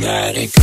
Magnetic